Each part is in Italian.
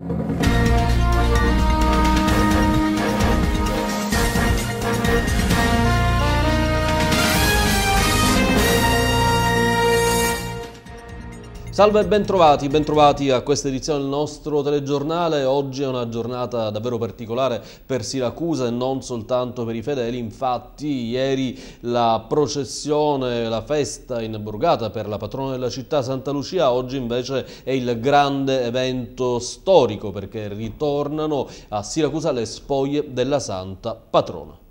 Música Salve e bentrovati, bentrovati a questa edizione del nostro telegiornale. Oggi è una giornata davvero particolare per Siracusa e non soltanto per i fedeli. Infatti ieri la processione, la festa in Borgata per la patrona della città Santa Lucia, oggi invece è il grande evento storico perché ritornano a Siracusa le spoglie della Santa Patrona.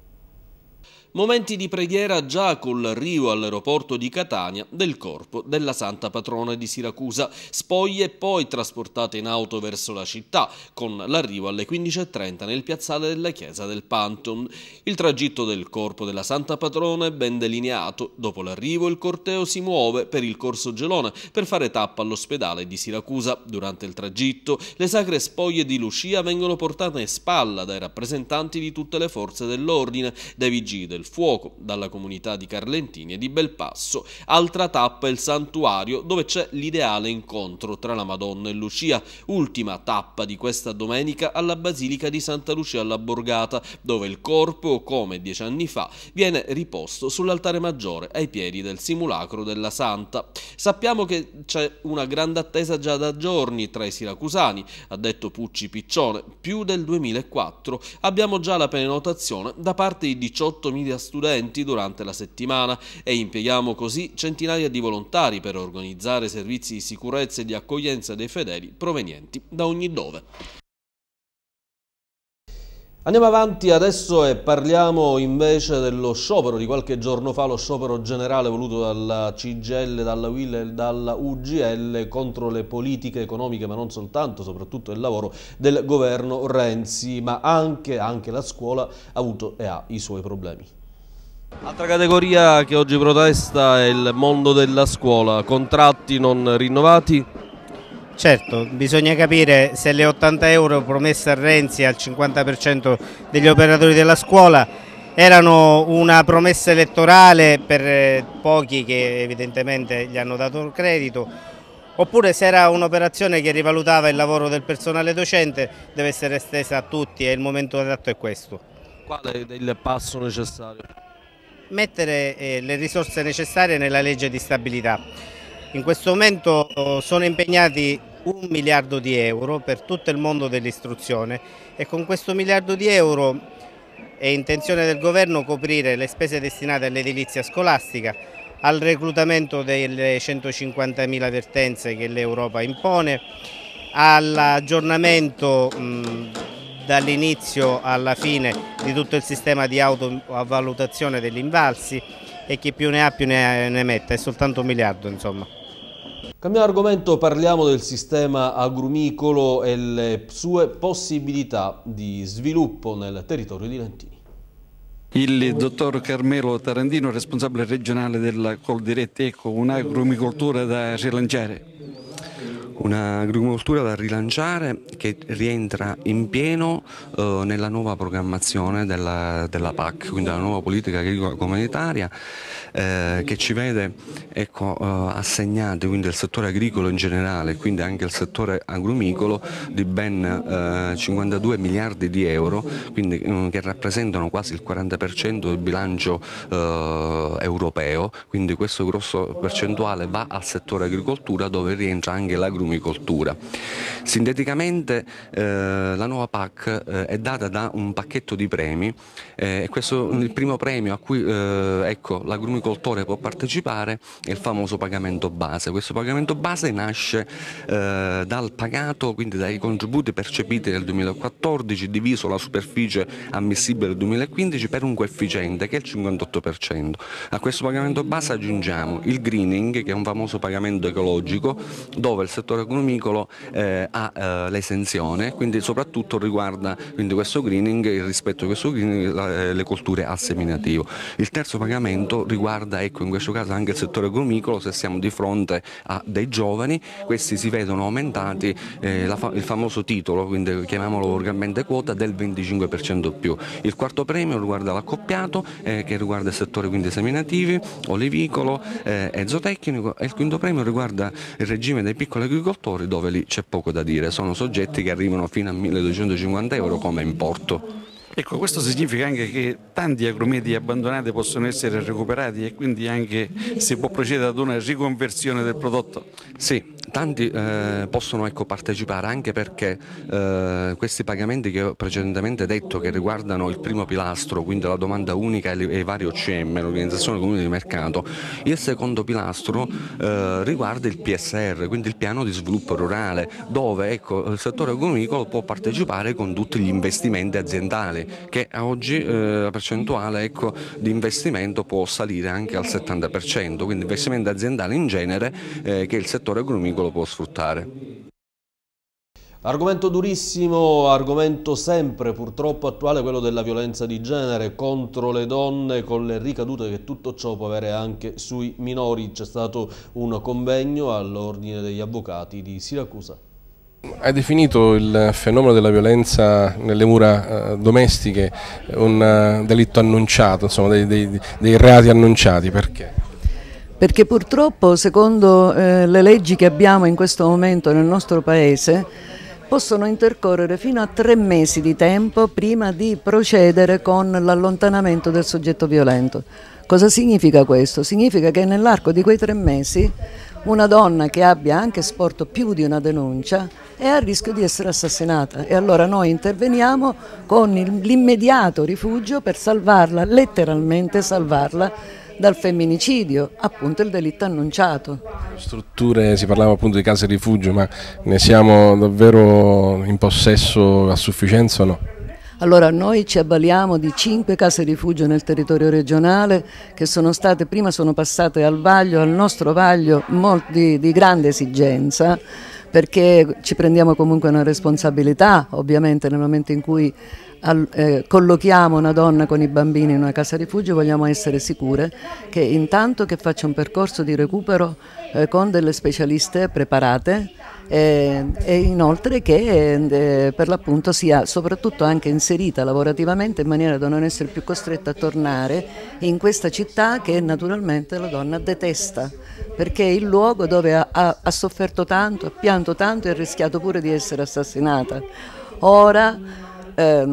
Momenti di preghiera già col l'arrivo all'aeroporto di Catania del corpo della Santa Patrona di Siracusa, spoglie poi trasportate in auto verso la città, con l'arrivo alle 15.30 nel piazzale della chiesa del Pantheon. Il tragitto del corpo della Santa Patrona è ben delineato. Dopo l'arrivo il corteo si muove per il Corso Gelona per fare tappa all'ospedale di Siracusa. Durante il tragitto le sacre spoglie di Lucia vengono portate in spalla dai rappresentanti di tutte le forze dell'ordine, dai vigili del del fuoco dalla comunità di Carlentini e di Belpasso. Altra tappa è il santuario dove c'è l'ideale incontro tra la Madonna e Lucia. Ultima tappa di questa domenica alla Basilica di Santa Lucia alla Borgata dove il corpo, come dieci anni fa, viene riposto sull'altare maggiore ai piedi del simulacro della Santa. Sappiamo che c'è una grande attesa già da giorni tra i siracusani, ha detto Pucci Piccione, più del 2004. Abbiamo già la prenotazione da parte di 18.000 a studenti durante la settimana e impieghiamo così centinaia di volontari per organizzare servizi di sicurezza e di accoglienza dei fedeli provenienti da ogni dove. Andiamo avanti adesso e parliamo invece dello sciopero di qualche giorno fa, lo sciopero generale voluto dalla CGL, dalla WIL e dalla UGL contro le politiche economiche, ma non soltanto, soprattutto il lavoro del governo Renzi, ma anche, anche la scuola ha avuto e ha i suoi problemi. Altra categoria che oggi protesta è il mondo della scuola, contratti non rinnovati. Certo, bisogna capire se le 80 euro promesse a Renzi al 50% degli operatori della scuola erano una promessa elettorale per eh, pochi che evidentemente gli hanno dato il credito oppure se era un'operazione che rivalutava il lavoro del personale docente deve essere estesa a tutti e il momento adatto è questo. Qual è il passo necessario? Mettere eh, le risorse necessarie nella legge di stabilità. In questo momento oh, sono impegnati un miliardo di euro per tutto il mondo dell'istruzione e con questo miliardo di euro è intenzione del governo coprire le spese destinate all'edilizia scolastica, al reclutamento delle 150.000 vertenze che l'Europa impone, all'aggiornamento dall'inizio alla fine di tutto il sistema di autovalutazione degli invalsi e chi più ne ha più ne, ne mette, è soltanto un miliardo insomma. Cambiamo argomento, parliamo del sistema agrumicolo e le sue possibilità di sviluppo nel territorio di Lentini. Il dottor Carmelo Tarantino, responsabile regionale della Coldiretti, ecco un'agrumicoltura da rilanciare. Un'agricoltura da rilanciare che rientra in pieno eh, nella nuova programmazione della, della, PAC, quindi la nuova politica agricola comunitaria eh, che ci vede ecco, eh, assegnati quindi il settore agricolo in generale, quindi anche il settore agrumicolo di ben 52 eh, miliardi di euro, quindi, mm, che rappresentano quasi il 40% del bilancio eh, europeo, quindi questo grosso percentuale va al settore agricoltura dove rientra anche l'agricoltura agrumicoltura. Sinteticamente eh, la nuova PAC eh, è data da un pacchetto di premi eh, questo, il primo premio a cui eh, ecco, l'agrumicoltore può partecipare è il famoso pagamento base. Questo pagamento base nasce eh, dal pagato, quindi dai contributi percepiti nel 2014 diviso la superficie ammissibile del 2015 per un coefficiente che è il 58%. A questo pagamento base aggiungiamo il greening che è un famoso pagamento ecologico dove il settore agrumicolo eh, ha eh, l'esenzione, quindi soprattutto riguarda quindi questo greening, il rispetto di questo greening, eh, le colture a seminativo. Il terzo pagamento riguarda ecco, in questo caso anche il settore agrumicolo, se siamo di fronte a dei giovani, questi si vedono aumentati eh, la, il famoso titolo, quindi chiamiamolo volgarmente quota, del 25% più. Il quarto premio riguarda l'accoppiato eh, che riguarda il settore quindi seminativi, olivicolo, eh, e zootecnico e il quinto premio riguarda il regime dei piccoli agricoltori agricoltori dove lì c'è poco da dire, sono soggetti che arrivano fino a 1250 euro come importo. Ecco, questo significa anche che tanti agrumeti abbandonati possono essere recuperati e quindi anche si può procedere ad una riconversione del prodotto? Sì, tanti eh, possono ecco, partecipare anche perché eh, questi pagamenti che ho precedentemente detto che riguardano il primo pilastro, quindi la domanda unica e i vari OCM, l'organizzazione comune di mercato, il secondo pilastro eh, riguarda il PSR, quindi il piano di sviluppo rurale, dove ecco, il settore agrumicolo può partecipare con tutti gli investimenti aziendali che oggi eh, la percentuale ecco, di investimento può salire anche al 70%, quindi investimenti aziendali in genere eh, che il settore agrumicolo può sfruttare. Argomento durissimo, argomento sempre purtroppo attuale, quello della violenza di genere contro le donne con le ricadute che tutto ciò può avere anche sui minori. C'è stato un convegno all'ordine degli avvocati di Siracusa. Hai definito il fenomeno della violenza nelle mura eh, domestiche un uh, delitto annunciato, insomma dei, dei, dei, reati annunciati, perché? Perché purtroppo secondo eh, le leggi che abbiamo in questo momento nel nostro Paese possono intercorrere fino a tre mesi di tempo prima di procedere con l'allontanamento del soggetto violento. Cosa significa questo? Significa che nell'arco di quei tre mesi una donna che abbia anche sporto più di una denuncia è a rischio di essere assassinata e allora noi interveniamo con l'immediato rifugio per salvarla, letteralmente salvarla dal femminicidio, appunto il delitto annunciato. Strutture, si parlava appunto di case rifugio, ma ne siamo davvero in possesso a sufficienza o no? Allora noi ci avvaliamo di cinque case rifugio nel territorio regionale che sono state, prima sono passate al vaglio, al nostro vaglio di, di grande esigenza perché ci prendiamo comunque una responsabilità, ovviamente nel momento in cui al, eh, collochiamo una donna con i bambini in una casa rifugio vogliamo essere sicure che intanto che faccia un percorso di recupero eh, con delle specialiste preparate eh, e inoltre che eh, per l'appunto sia soprattutto anche inserita lavorativamente in maniera da non essere più costretta a tornare in questa città che naturalmente la donna detesta perché è il luogo dove ha, ha, ha sofferto tanto, ha pianto tanto e ha rischiato pure di essere assassinata. Ora eh,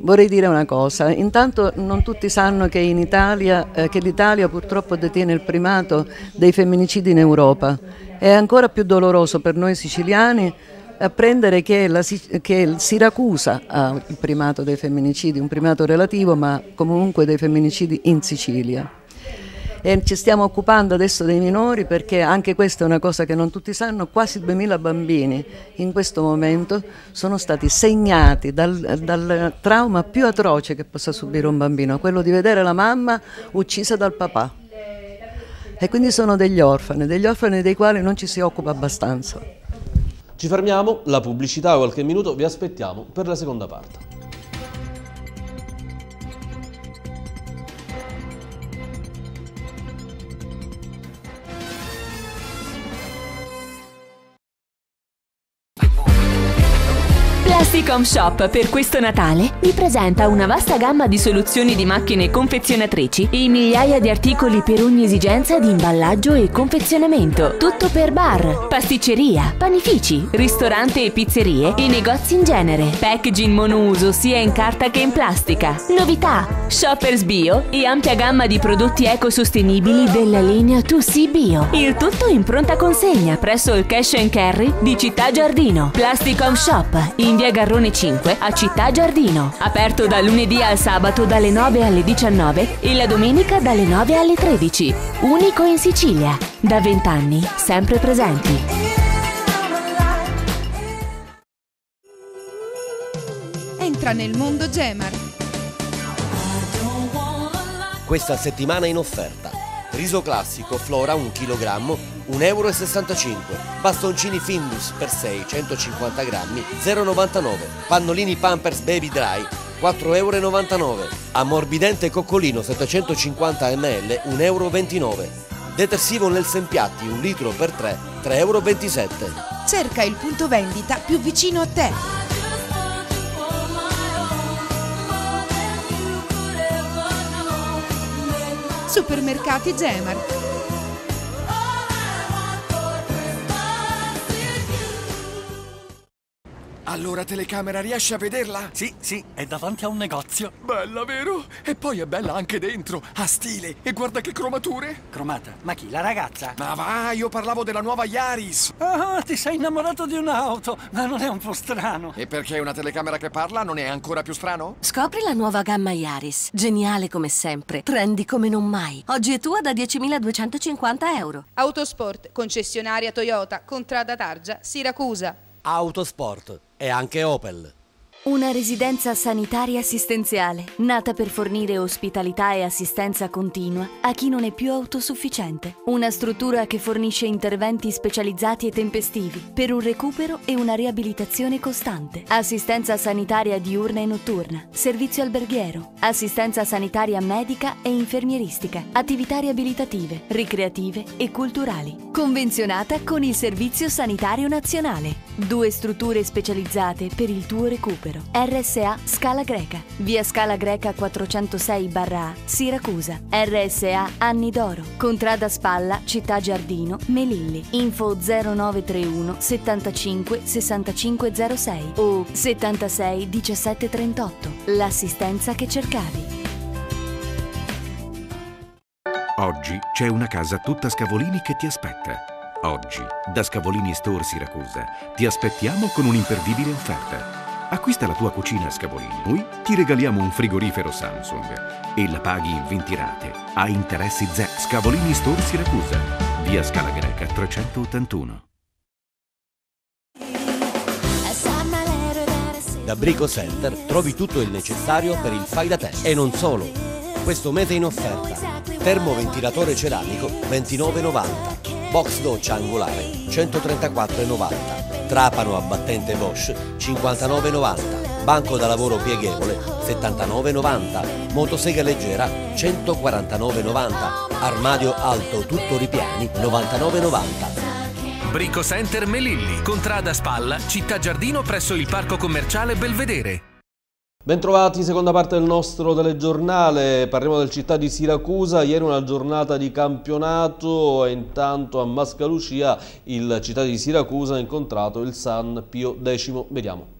vorrei dire una cosa, intanto non tutti sanno che, Italia, eh, che l'Italia purtroppo detiene il primato dei femminicidi in Europa è ancora più doloroso per noi siciliani apprendere che, la, che Siracusa ha il primato dei femminicidi, un primato relativo ma comunque dei femminicidi in Sicilia. E ci stiamo occupando adesso dei minori perché anche questa è una cosa che non tutti sanno, quasi 2000 bambini in questo momento sono stati segnati dal, dal trauma più atroce che possa subire un bambino, quello di vedere la mamma uccisa dal papà e quindi sono degli orfani, degli orfani dei quali non ci si occupa abbastanza. Ci fermiamo, la pubblicità qualche minuto, vi aspettiamo per la seconda parte. Plasticom Shop per questo Natale vi presenta una vasta gamma di soluzioni di macchine confezionatrici e migliaia di articoli per ogni esigenza di imballaggio e confezionamento. Tutto per bar, pasticceria, panifici, ristorante e pizzerie e negozi in genere. Packaging monouso sia in carta che in plastica. Novità, shoppers bio e ampia gamma di prodotti ecosostenibili della linea 2C Bio. Il tutto in pronta consegna presso il Cash and Carry di Città Giardino. Plasticom Shop in via Garrone 5 a Città Giardino. Aperto da lunedì al sabato dalle 9 alle 19 e la domenica dalle 9 alle 13. Unico in Sicilia. Da 20 anni, sempre presenti. Entra nel mondo Gemar. Questa settimana in offerta. Riso classico Flora 1 kg 1,65 euro. Bastoncini Findus per 6, 150 grammi, 0,99. Pannolini Pampers Baby Dry, 4,99 euro. Ammorbidente coccolino 750 ml, 1,29 euro. Detersivo nel Sempiatti, 1 litro per 3, 3,27 euro. Cerca il punto vendita più vicino a te. Supermercati Gemar Allora telecamera riesce a vederla? Sì, sì, è davanti a un negozio. Bella, vero? E poi è bella anche dentro, ha stile. E guarda che cromature. Cromata? Ma chi? La ragazza? Ma va, io parlavo della nuova Yaris. Ah, ti sei innamorato di un'auto, ma non è un po' strano. E perché una telecamera che parla non è ancora più strano? Scopri la nuova gamma Yaris. Geniale come sempre, trendy come non mai. Oggi è tua da 10.250 euro. Autosport, concessionaria Toyota, Contrada Targia, Siracusa. Autosport e anche Opel. Una residenza sanitaria assistenziale, nata per fornire ospitalità e assistenza continua a chi non è più autosufficiente. Una struttura che fornisce interventi specializzati e tempestivi per un recupero e una riabilitazione costante. Assistenza sanitaria diurna e notturna, servizio alberghiero, assistenza sanitaria medica e infermieristica, attività riabilitative, ricreative e culturali. Convenzionata con il Servizio Sanitario Nazionale. Due strutture specializzate per il tuo recupero. RSA Scala Greca, via Scala Greca 406 barra A, Siracusa. RSA Anni d'Oro, Contrada Spalla, Città Giardino, Melilli. Info 0931 75 6506 o 76 17 38. L'assistenza che cercavi. Oggi c'è una casa tutta Scavolini che ti aspetta. Oggi, da Scavolini Store Siracusa, ti aspettiamo con un'imperdibile offerta. Acquista la tua cucina a Scavolini. Noi ti regaliamo un frigorifero Samsung e la paghi in 20 rate. A interessi Z. Scavolini Store Siracusa. Via Scala Greca 381. Da Brico Center trovi tutto il necessario per il fai da te. E non solo. Questo mese in offerta. Termoventilatore ceramico 29,90. Box doccia angolare 134,90. Trapano a battente Bosch 59,90. Banco da lavoro pieghevole 79,90. Motosega leggera 149,90. Armadio alto tutto ripiani 99,90. Brico Center Melilli, Contrada Spalla, Città Giardino presso il Parco Commerciale Belvedere. Bentrovati, seconda parte del nostro telegiornale, parliamo del città di Siracusa, ieri una giornata di campionato e intanto a Mascalucia il città di Siracusa ha incontrato il San Pio X, vediamo.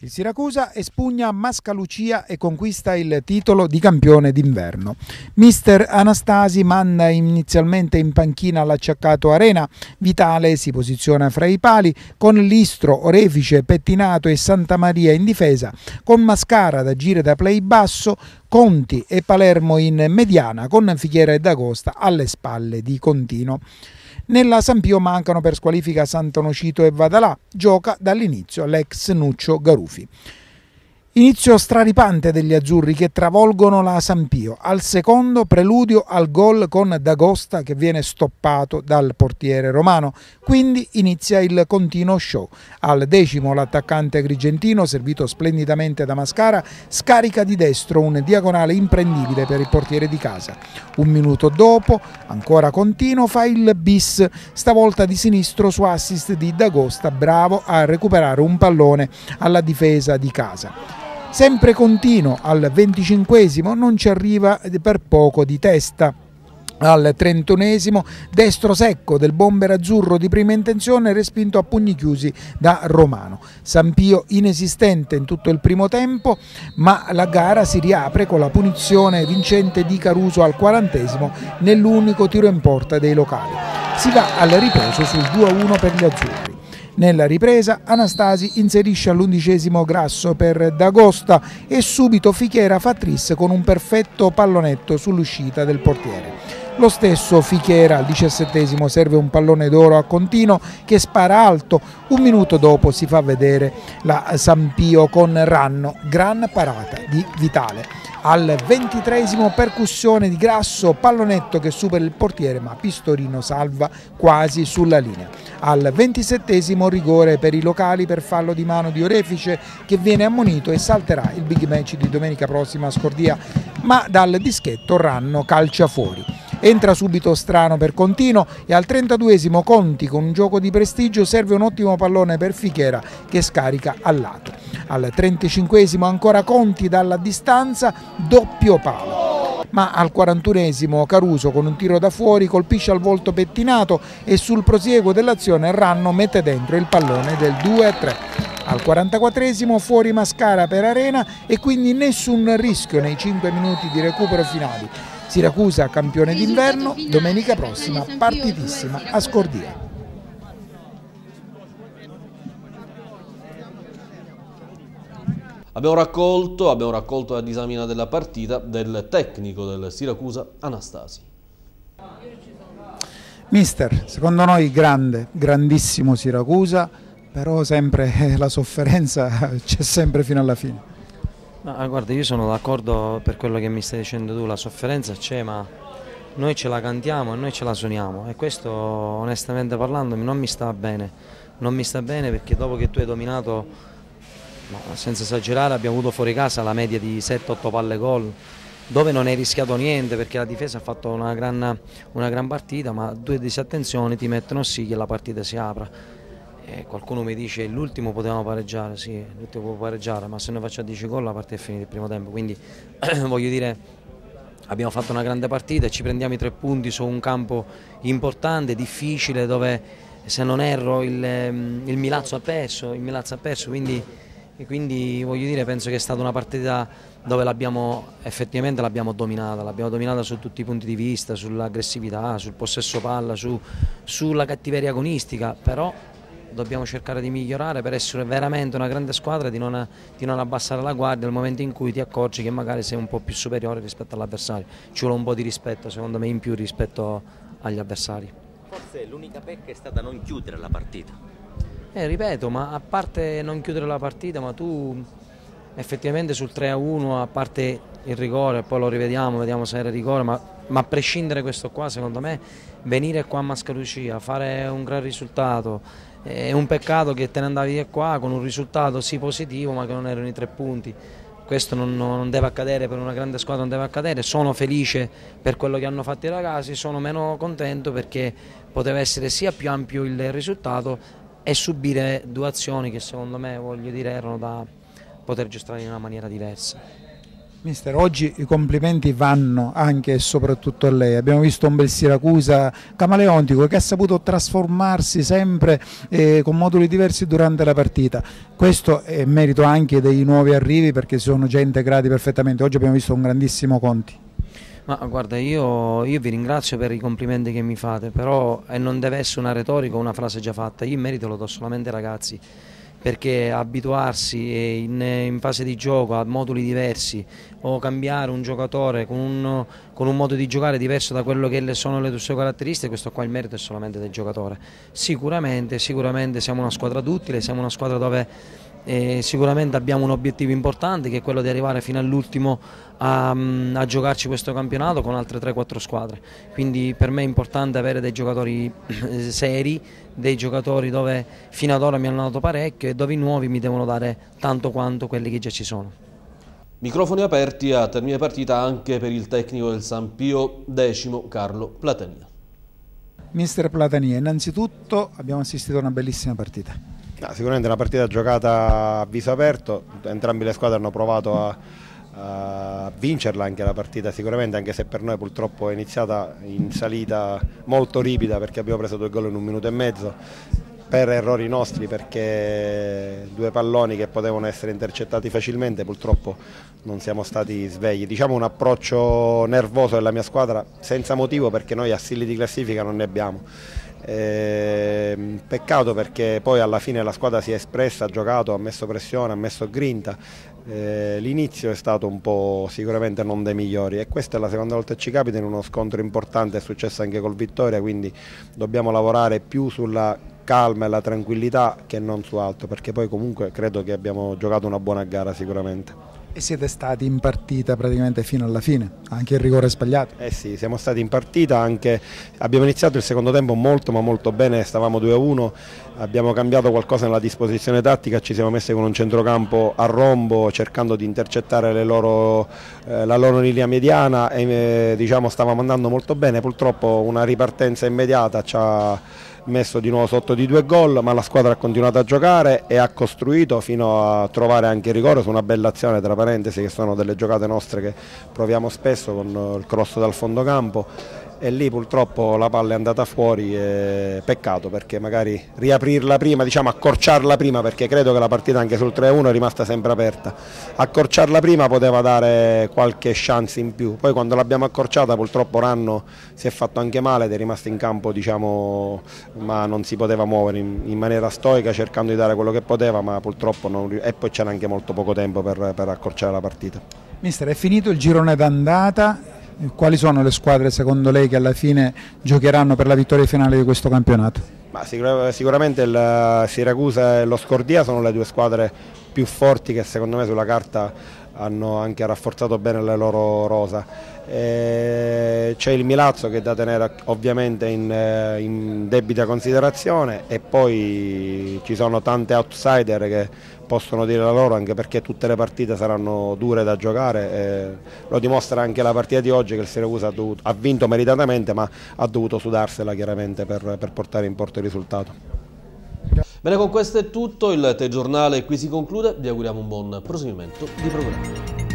Il Siracusa espugna Mascalucia e conquista il titolo di campione d'inverno. Mister Anastasi manda inizialmente in panchina l'acciaccato Arena, Vitale si posiziona fra i pali con Listro, Orefice, Pettinato e Santa Maria in difesa, con Mascara da gire da play basso, Conti e Palermo in mediana con Fichiera e D'Agosta alle spalle di Contino. Nella Sampio mancano per squalifica Sant'Onocito e Vadalà. Gioca dall'inizio l'ex Nuccio Garufi. Inizio straripante degli azzurri che travolgono la Sampio. Al secondo preludio al gol con D'Agosta che viene stoppato dal portiere romano. Quindi inizia il continuo show. Al decimo l'attaccante agrigentino, servito splendidamente da Mascara, scarica di destro un diagonale imprendibile per il portiere di casa. Un minuto dopo, ancora continuo, fa il bis, stavolta di sinistro su assist di D'Agosta, bravo a recuperare un pallone alla difesa di casa. Sempre continuo al venticinquesimo, non ci arriva per poco di testa. Al trentunesimo, destro secco del bomber azzurro di prima intenzione respinto a pugni chiusi da Romano. Sampio inesistente in tutto il primo tempo, ma la gara si riapre con la punizione vincente di Caruso al quarantesimo nell'unico tiro in porta dei locali. Si va al riposo sul 2-1 per gli azzurri. Nella ripresa Anastasi inserisce all'undicesimo Grasso per D'Agosta e subito Fichiera fa tris con un perfetto pallonetto sull'uscita del portiere. Lo stesso Fichiera al diciassettesimo serve un pallone d'oro a Contino che spara alto, un minuto dopo si fa vedere la Sampio con Ranno, gran parata di Vitale. Al ventitresimo percussione di Grasso, pallonetto che supera il portiere ma Pistorino salva quasi sulla linea. Al ventisettesimo rigore per i locali per fallo di mano di Orefice che viene ammonito e salterà il big match di domenica prossima a Scordia ma dal dischetto Ranno calcia fuori. Entra subito Strano per Contino e al 32esimo Conti con un gioco di prestigio serve un ottimo pallone per Fichera che scarica al lato. Al 35esimo ancora Conti dalla distanza, doppio palo. Ma al 41esimo Caruso con un tiro da fuori colpisce al volto pettinato e sul prosieguo dell'azione Ranno mette dentro il pallone del 2-3. Al 44esimo fuori Mascara per Arena e quindi nessun rischio nei 5 minuti di recupero finali. Siracusa campione d'inverno, domenica prossima partitissima a Scordia. Abbiamo raccolto, abbiamo raccolto la disamina della partita del tecnico del Siracusa Anastasi. Mister, secondo noi grande, grandissimo Siracusa, però sempre la sofferenza c'è sempre fino alla fine. No, guarda, io sono d'accordo per quello che mi stai dicendo tu, la sofferenza c'è, ma noi ce la cantiamo e noi ce la suoniamo. E questo onestamente parlando non mi sta bene, non mi sta bene perché dopo che tu hai dominato senza esagerare abbiamo avuto fuori casa la media di 7-8 palle gol dove non hai rischiato niente perché la difesa ha fatto una gran, una gran partita ma due disattenzioni ti mettono sì che la partita si apra e qualcuno mi dice l'ultimo potevamo pareggiare sì l'ultimo può pareggiare ma se noi facciamo 10 gol la partita è finita il primo tempo quindi voglio dire abbiamo fatto una grande partita ci prendiamo i tre punti su un campo importante, difficile dove se non erro il, il Milazzo ha perso, il Milazzo ha perso quindi quindi voglio dire penso che è stata una partita dove l'abbiamo effettivamente l'abbiamo dominata, l'abbiamo dominata su tutti i punti di vista, sull'aggressività, sul possesso palla, su, sulla cattiveria agonistica, però dobbiamo cercare di migliorare per essere veramente una grande squadra e di non, di non abbassare la guardia nel momento in cui ti accorgi che magari sei un po' più superiore rispetto all'avversario. Ci vuole un po' di rispetto secondo me in più rispetto agli avversari. Forse l'unica pecca è stata non chiudere la partita. Eh, ripeto, ma a parte non chiudere la partita, ma tu effettivamente sul 3-1, a parte il rigore, poi lo rivediamo, vediamo se era rigore, ma, ma, a prescindere questo qua, secondo me, venire qua a Mascalucia, fare un gran risultato, è un peccato che te ne andavi di qua con un risultato sì positivo, ma che non erano i tre punti. Questo non, non deve accadere per una grande squadra, non deve accadere. Sono felice per quello che hanno fatto i ragazzi, sono meno contento perché poteva essere sia più ampio il risultato e subire due azioni che secondo me dire erano da poter gestire in una maniera diversa. Mister, oggi i complimenti vanno anche e soprattutto a lei. Abbiamo visto un bel Siracusa camaleontico che ha saputo trasformarsi sempre eh, con moduli diversi durante la partita. Questo è merito anche dei nuovi arrivi perché sono già integrati perfettamente. Oggi abbiamo visto un grandissimo Conti. Ma guarda, io, io, vi ringrazio per i complimenti che mi fate, però eh, non deve essere una retorica o una frase già fatta, io in merito lo do solamente ai ragazzi, perché abituarsi in, in, fase di gioco a moduli diversi o cambiare un giocatore con un, con un, modo di giocare diverso da quello che sono le sue caratteristiche, questo qua il merito è solamente del giocatore. Sicuramente, sicuramente siamo una squadra duttile, siamo una squadra dove e sicuramente abbiamo un obiettivo importante che è quello di arrivare fino all'ultimo a, a, giocarci questo campionato con altre 3-4 squadre. Quindi per me è importante avere dei giocatori eh, seri, dei giocatori dove fino ad ora mi hanno dato parecchio e dove i nuovi mi devono dare tanto quanto quelli che già ci sono. Microfoni aperti a termine partita anche per il tecnico del San Pio X, Carlo Platania. Mister Platania, innanzitutto abbiamo assistito a una bellissima partita No, sicuramente una partita giocata a viso aperto, entrambe le squadre hanno provato a, a, vincerla anche la partita sicuramente, anche se per noi purtroppo è iniziata in salita molto ripida perché abbiamo preso due gol in un minuto e mezzo per errori nostri perché due palloni che potevano essere intercettati facilmente purtroppo non siamo stati svegli. Diciamo un approccio nervoso della mia squadra senza motivo perché noi assili di classifica non ne abbiamo eh, peccato perché poi alla fine la squadra si è espressa, ha giocato, ha messo pressione, ha messo grinta. Eh, l'inizio è stato un po' sicuramente non dei migliori e questa è la seconda volta che ci capita in uno scontro importante, è successo anche col Vittoria, quindi dobbiamo lavorare più sulla calma e la tranquillità che non su altro, perché poi comunque credo che abbiamo giocato una buona gara sicuramente. E siete stati in partita praticamente fino alla fine, anche il rigore sbagliato. Eh sì, siamo stati in partita, anche, abbiamo iniziato il secondo tempo molto ma molto bene, stavamo 2-1, abbiamo cambiato qualcosa nella disposizione tattica, ci siamo messi con un centrocampo a rombo cercando di intercettare loro, eh, la loro linea mediana e eh, diciamo, stavamo andando molto bene, purtroppo una ripartenza immediata ci ha messo di nuovo sotto di due gol, ma la squadra ha continuato a giocare e ha costruito fino a trovare anche il rigore su una bella azione, tra parentesi, che sono delle giocate nostre che proviamo spesso con il cross dal fondo campo e lì purtroppo la palla è andata fuori e peccato perché magari riaprirla prima, diciamo accorciarla prima perché credo che la partita anche sul 3-1 è rimasta sempre aperta, accorciarla prima poteva dare qualche chance in più, poi quando l'abbiamo accorciata purtroppo Ranno si è fatto anche male ed è rimasto in campo diciamo, ma non si poteva muovere in, in, maniera stoica cercando di dare quello che poteva ma purtroppo non, e poi c'era anche molto poco tempo per, per accorciare la partita. Mister è finito il girone d'andata, quali sono le squadre secondo lei che alla fine giocheranno per la vittoria finale di questo campionato? Sicur sicuramente il Siracusa e lo Scordia sono le due squadre più forti che secondo me sulla carta hanno anche rafforzato bene le loro rosa. C'è il Milazzo che è da tenere ovviamente in, in debita considerazione e poi ci sono tante outsider che possono dire la loro anche perché tutte le partite saranno dure da giocare lo dimostra anche la partita di oggi che il Siracusa ha, dovuto, ha vinto meritatamente ma ha dovuto sudarsela chiaramente per, per portare in porto il risultato. Bene, con questo è tutto, il telegiornale qui si conclude, vi auguriamo un buon proseguimento di programma.